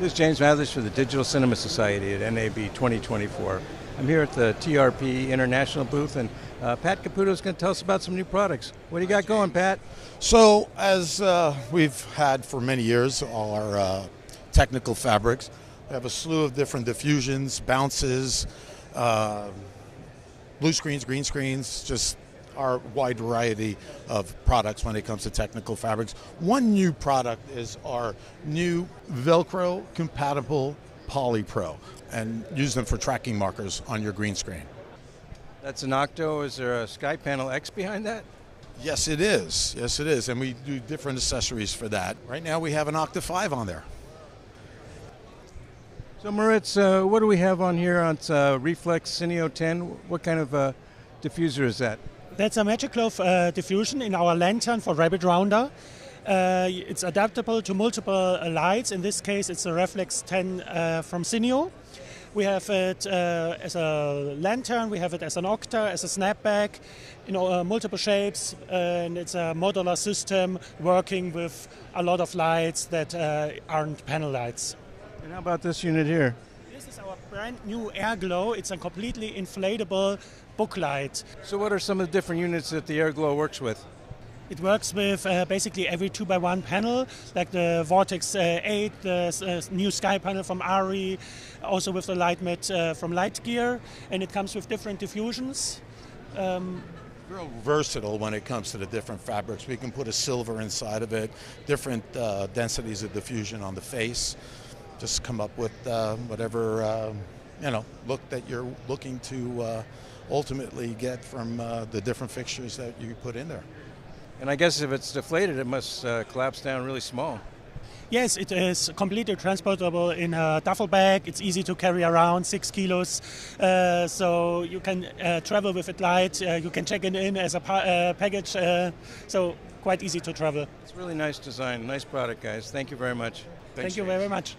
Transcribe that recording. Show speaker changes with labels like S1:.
S1: This is James Mathers for the Digital Cinema Society at NAB 2024. I'm here at the TRP International booth, and uh, Pat Caputo is going to tell us about some new products. What do you got going, Pat?
S2: So, as uh, we've had for many years, all our uh, technical fabrics, we have a slew of different diffusions, bounces, uh, blue screens, green screens, just our wide variety of products when it comes to technical fabrics. One new product is our new Velcro compatible PolyPro and use them for tracking markers on your green screen.
S1: That's an Octa. Is there a Sky Panel X behind that?
S2: Yes, it is. Yes, it is. And we do different accessories for that. Right now we have an Octa 5 on there.
S1: So, Moritz, uh, what do we have on here on uh, Reflex Cineo 10? What kind of uh, diffuser is that?
S3: That's a Magic Glove uh, diffusion in our lantern for Rabbit Rounder. Uh, it's adaptable to multiple uh, lights. In this case, it's a Reflex 10 uh, from Cineo. We have it uh, as a lantern, we have it as an octa, as a snapbag, you know, uh, multiple shapes, and it's a modular system working with a lot of lights that aren't panel lights.
S1: And how about this unit here?
S3: This is our brand new Airglow. It's a completely inflatable booklight.
S1: So, what are some of the different units that the Airglow works with?
S3: It works with uh, basically every 2 by one panel, like the Vortex uh, 8, the uh, new Sky panel from ARRI, also with the LightMat uh, from LiteGear, and it comes with different diffusions.
S2: Um, real versatile when it comes to the different fabrics. We can put a silver inside of it, different uh, densities of diffusion on the face. Just come up with uh, whatever uh, you know look that you're looking to uh, ultimately get from uh, the different fixtures that you put in there.
S1: And I guess if it's deflated, it must uh, collapse down really small.
S3: Yes, it is completely transportable in a duffel bag. It's easy to carry around, six kilos. Uh, so you can uh, travel with it light. Uh, you can check it in as a pa- uh, package. Uh, so quite easy to travel.
S1: It's really nice design. Nice product, guys. Thank you very much.
S3: Thanks, Thank you very much.